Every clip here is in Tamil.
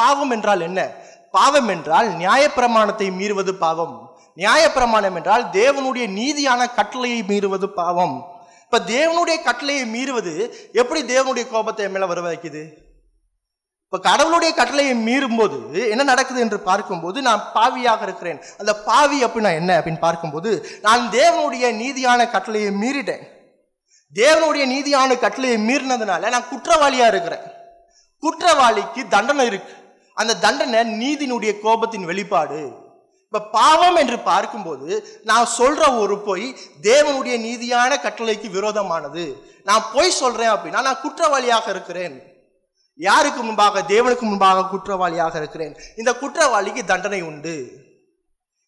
பாவம் என்றால் என்ன? பாவம் என்றால் நியாயப்பிரமாணத்தை மீறுவது பாவம். நியாயப்பிரமாணம் என்றால் தேவனுடைய நீதியான கட்டளையை மீறுவது பாவம். இப்ப தேவனுடைய கட்டளையை மீறுவது எப்படி தேவனுடைய கோபத்தை மேலே மேல வர வைக்குது இப்ப கடவுளுடைய கட்டளையை மீறும்போது என்ன நடக்குது என்று பார்க்கும்போது நான் பாவியாக இருக்கிறேன். அந்த பாவி அப்படின்னா என்ன அப்படின்னு பார்க்கும்போது நான் தேவனுடைய நீதியான கட்டளையை மீறிட்டேன். தேவனுடைய நீதியான கட்டளையை மீறினதுனால நான் குற்றவாளியா இருக்கிறேன். குற்றவாளிக்கு தண்டனை இருக்கு. அந்த தண்டனை நீதியினுடைய கோபத்தின் வெளிப்பாடு. இப்போ பாவம் என்று பார்க்கும்போது நான் சொல்கிற ஒரு பொய் தேவனுடைய நீதியான கட்டளைக்கு விரோதமானது. நான் பொய் சொல்கிறேன் அப்படின்னா நான் குற்றவாளியாக இருக்கிறேன். யாருக்கு முன்பாக? தேவனுக்கு முன்பாக குற்றவாளியாக இருக்கிறேன். இந்த குற்றவாளிக்கு தண்டனை உண்டு.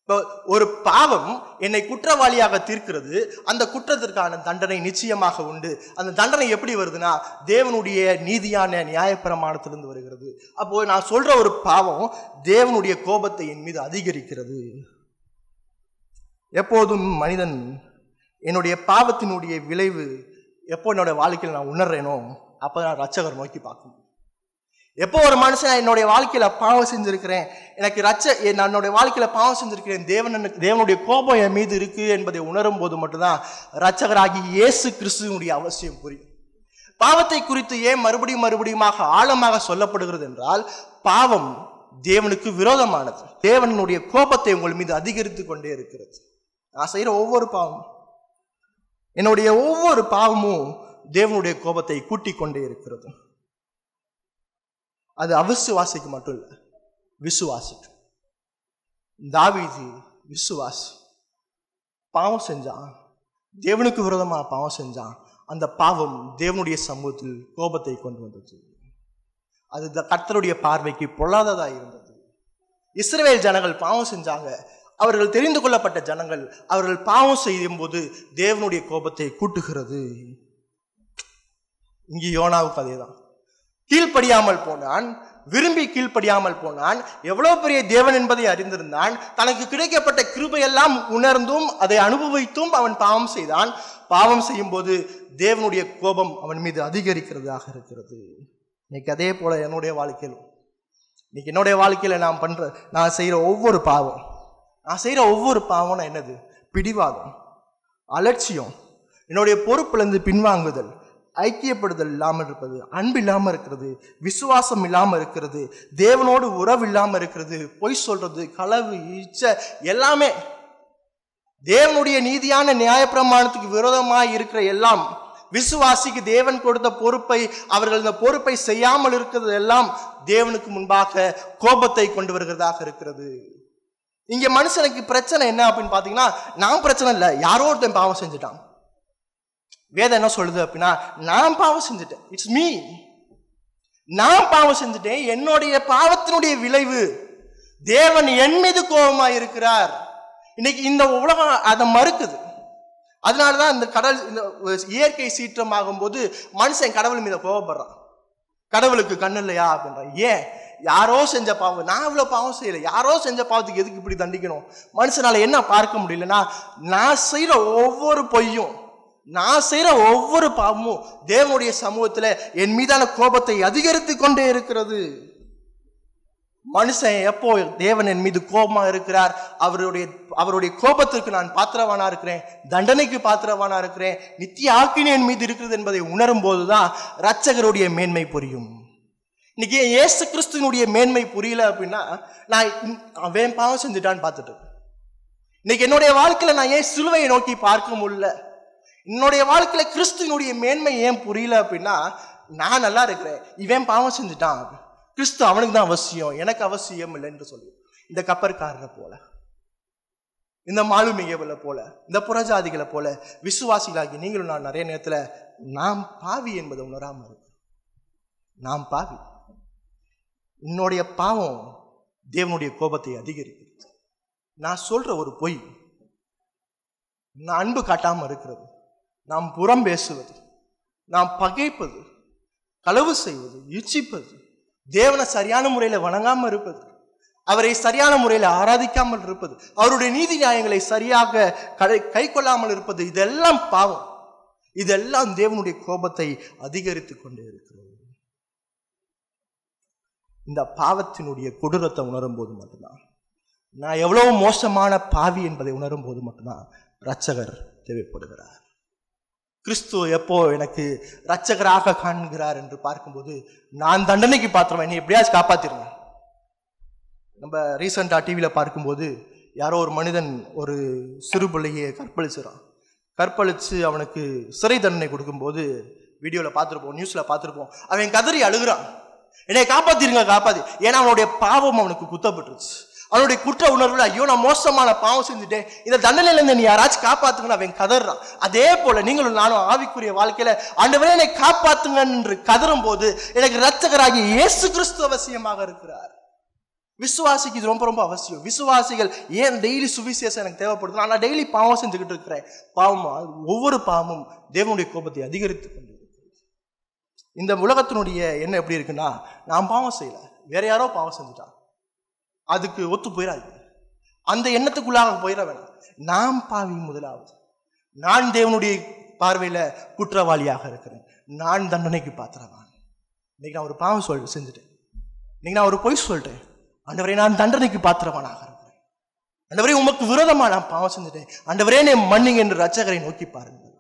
இப்போ ஒரு பாவம் என்னை குற்றவாளியாக தீர்க்கிறது. அந்த குற்றத்திற்கான தண்டனை நிச்சயமாக உண்டு. அந்த தண்டனை எப்படி வருதுன்னா தேவனுடைய நீதியான நியாயப்பிரமாணத்திலிருந்து வருகிறது. அப்போ நான் சொல்ற ஒரு பாவம் தேவனுடைய கோபத்தை என் மீது அதிகரிக்கிறது. எப்போதும் மனிதன் என்னுடைய பாவத்தினுடைய விளைவு எப்போ என்னோட வாழ்க்கையில் நான் உணர்றேனோ அப்போ நான் ரட்சகர் நோக்கி பார்க்கணும் எப்போ ஒரு மனுஷன் என்னுடைய வாழ்க்கையில பாவம் செஞ்சிருக்கிறேன் எனக்கு ரச்ச என்னுடைய வாழ்க்கையில பாவம் செஞ்சிருக்கிறேன் தேவன் எனக்கு- தேவனுடைய கோபம் என் மீது இருக்கு என்பதை உணரும் போது மட்டும்தான் ரட்சகராகி இயேசு கிறிஸ்துவனுடைய அவசியம் புரியும். பாவத்தை குறித்து ஏன் மறுபடியும் மறுபடியுமாக ஆழமாக சொல்லப்படுகிறது என்றால் பாவம் தேவனுக்கு விரோதமானது. தேவனுடைய கோபத்தை உங்கள் மீது அதிகரித்து கொண்டே இருக்கிறது. நான் செய்கிற ஒவ்வொரு பாவமும் என்னுடைய ஒவ்வொரு பாவமும் தேவனுடைய கோபத்தை கூட்டிக் கொண்டே இருக்கிறது. அது அவிசுவாசிக்கு மட்டும் இல்லை விசுவாசிக்கும். தாவிதி விசுவாசி. பாவம் செஞ்சான். தேவனுக்கு விரோதமாக பாவம் செஞ்சான். அந்த பாவம் தேவனுடைய சமூகத்தில் கோபத்தை கொண்டு வந்தது. அது கர்த்தருடைய பார்வைக்கு பொல்லாததாக இருந்தது. இஸ்ரேல் ஜனங்கள் பாவம் செஞ்சாங்க. அவர்கள் தெரிந்து கொள்ளப்பட்ட ஜனங்கள் அவர்கள் பாவம் செய்யும் போது தேவனுடைய கோபத்தை கூட்டுகிறது. இங்கே யோனாவுக்கு அதேதான். கீழ்ப்படியாமல் போனான் விரும்பி கீழ்ப்படியாமல் போனான் எவ்வளவு பெரிய தேவன் என்பதை அறிந்திருந்தான் தனக்கு கிடைக்கப்பட்ட கிருபையெல்லாம் உணர்ந்தும் அதை அனுபவித்தும் அவன் பாவம் செய்தான். பாவம் செய்யும் போது தேவனுடைய கோபம் அவன் மீது அதிகரிக்கிறதாக இருக்கிறது. இன்னைக்கு அதே போல என்னுடைய வாழ்க்கையிலும் இன்னைக்கு என்னுடைய வாழ்க்கையில் நான் பண்ற நான் செய்கிற ஒவ்வொரு பாவம் நான் செய்கிற ஒவ்வொரு பாவம்னா என்னது? பிடிவாதம் அலட்சியம் என்னுடைய பொறுப்புலேருந்து பின்வாங்குதல் ஐக்கியப்படுதல் இல்லாமல் இருப்பது அன்பு இல்லாமல் இருக்கிறது விசுவாசம் இல்லாமல் இருக்கிறது தேவனோடு உறவு இல்லாமல் இருக்கிறது பொய் சொல்றது களவு இச்ச எல்லாமே தேவனுடைய நீதியான நியாயப்பிரமாணத்துக்கு விரோதமாக இருக்கிற எல்லாம் விசுவாசிக்கு தேவன் கொடுத்த பொறுப்பை அவர்கள் இந்த பொறுப்பை செய்யாமல் இருக்கிறது எல்லாம் தேவனுக்கு முன்பாக கோபத்தை கொண்டு வருகிறதாக இருக்கிறது. இங்கே மனுஷனுக்கு பிரச்சனை என்ன அப்படின்னு பார்த்தீங்கன்னா நான் பிரச்சனை இல்லை யாரோ ஒருத்தன் பாவம் செஞ்சுட்டான். வேதம் என்ன சொல்லுது அப்படின்னா நான் பாவம் செஞ்சுட்டேன். இட்ஸ் மீ நான் பாவம் செஞ்சுட்டேன். என்னுடைய பாவத்தினுடைய விளைவு. தேவன் என் மீது கோபமா இருக்கிறார். இன்னைக்கு இந்த உலகம் அதை மறுக்குது. அதனாலதான் இந்த கடல் இந்த இயற்கை சீற்றம் ஆகும்போது மனுஷன் கடவுள் மீது கோபப்படுறான். கடவுளுக்கு கண்ணு இல்லையா அப்படின்றான். ஏன்? யாரோ செஞ்ச பாவம். நான் இவ்வளவு பாவம் செய்யல. யாரோ செஞ்ச பாவத்துக்கு எதுக்கு இப்படி தண்டிக்கணும்? மனுஷனால என்ன பார்க்க முடியலன்னா நான் செய்யற ஒவ்வொரு பொய்யும் நான் செய்கிற ஒவ்வொரு பாவமும் தேவனுடைய சமூகத்தில் என் மீதான கோபத்தை அதிகரித்து கொண்டே இருக்கிறது. மனுஷன் எப்போ தேவன் என் மீது கோபமாக இருக்கிறார்? அவருடைய அவருடைய கோபத்திற்கு நான் பாத்திரவானா இருக்கிறேன். தண்டனைக்கு பாத்திரவானா இருக்கிறேன். நித்திய ஆக்கினி என் மீது இருக்கிறது என்பதை உணரும் போதுதான் ரட்சகருடைய மேன்மை புரியும். இன்னைக்கு ஏசு கிறிஸ்துவனுடைய மேன்மை புரியல அப்படின்னா நான் இன்- அவன் பாவம் செஞ்சுட்டான்னு பார்த்துட்டு இன்னைக்கு என்னுடைய வாழ்க்கையில நான் ஏன் சிலுவையை நோக்கி பார்க்க முடியல? என்னுடைய வாழ்க்கையில் கிறிஸ்துவனுடைய மேன்மை ஏன் புரியல அப்படின்னா நான் நல்லா இருக்கிறேன் இவன் பாவம் செஞ்சுட்டான் கிறிஸ்து அவனுக்கு தான் அவசியம் எனக்கு அவசியம் இல்லை என்று சொல்லி. இந்த கப்பற்காரரை போல இந்த மாலுமிகளை போல இந்த புறஜாதிகளை போல விசுவாசிகளாகி நீங்களும் நான் நிறைய நேரத்தில் நாம் பாவி என்பதை உணராம இருக்கு நாம் பாவி. உன்னுடைய பாவம் தேவனுடைய கோபத்தை அதிகரிக்கிறது. நான் சொல்ற ஒரு பொய். நான் அன்பு காட்டாமல் இருக்கிறது. நாம் புறம் பேசுவது நாம் பகைப்பது களவு செய்வது இச்சிப்பது தேவனை சரியான முறையில் வணங்காமல் இருப்பது அவரை சரியான முறையில் ஆராதிக்காமல் இருப்பது அவருடைய நீதி நியாயங்களை சரியாக கடை கை கொள்ளாமல் இருப்பது இதெல்லாம் பாவம். இதெல்லாம் தேவனுடைய கோபத்தை அதிகரித்து கொண்டே இருக்கிறது. இந்த பாவத்தினுடைய கொடூரத்தை உணரும் போது மட்டும்தான். நான் எவ்வளவு மோசமான பாவி என்பதை உணரும் போது மட்டும்தான் ரச்சகர் தேவைப்படுகிறார். கிறிஸ்து எப்போ எனக்கு ரச்சகராக காண்கிறார் என்று பார்க்கும்போது நான் தண்டனைக்கு பாத்திரம்? நீ எப்படியாச்சும் காப்பாத்திருங்க நம்ம ரீசெண்டாக டிவியில் பார்க்கும்போது யாரோ ஒரு மனிதன் ஒரு சிறு பிள்ளையை கற்பழிச்சிடறான் கற்பழித்து அவனுக்கு சிறை தண்டனை கொடுக்கும்போது வீடியோவில் பார்த்துருப்போம் நியூஸில் பார்த்துருப்போம் அவன் கதறி அழுகுறான். என்னை காப்பாத்திருங்க காப்பாத்தி. ஏன்னா அவனுடைய பாவம் அவனுக்கு குத்தப்பட்டுருச்சு. அவனுடைய குற்ற உணர்வுல ஐயோ நான் மோசமான பாவம் செஞ்சுட்டேன். இந்த தண்டனையிலேருந்து நீ யாராச்சும் காப்பாத்துங்கன்னு அவன் கதறான். அதே போல நீங்களும் நானும் ஆவிக்குரிய வாழ்க்கையில ஆண்டவரே என்னை காப்பாத்துங்க என்று கதறும் போது எனக்கு இரட்சகராகிய இயேசு கிறிஸ்து அவசியமாக இருக்கிறார். விசுவாசிக்கு இது ரொம்ப ரொம்ப அவசியம். விசுவாசிகள் ஏன் டெய்லி சுவிசேஷம் எனக்கு தேவைப்படுது நான் டெய்லி பாவம் செஞ்சுக்கிட்டு இருக்கிறேன். பாவம்? ஒவ்வொரு பாவமும் தேவனுடைய கோபத்தை அதிகரித்து கொண்டு இந்த உலகத்தினுடைய என்ன எப்படி இருக்குன்னா நான் பாவம் செய்யல. வேற யாரோ பாவம் செஞ்சுட்டான் அதுக்கு ஒத்து போயிடாது அந்த எண்ணத்துக்குள்ளாக போயிட வேணாம் நான் பாவி முதலாவது. நான் தேவனுடைய பார்வையில் குற்றவாளியாக இருக்கிறேன். நான் தண்டனைக்கு பாத்திரவான் இன்னைக்கு நான் ஒரு பாவம் சொல் செஞ்சுட்டேன். இன்னைக்கு நான் ஒரு பொய் சொல்லிட்டேன் ஆண்டவரே நான் தண்டனைக்கு பாத்திரவானாக இருக்கிறேன். ஆண்டவரே உமக்கு விரோதமா நான் பாவம் செஞ்சுட்டேன். ஆண்டவரே என்னை மன்னிங்க என்று ரச்சகரை நோக்கி பாருங்கள்.